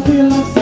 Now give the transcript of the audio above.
feel like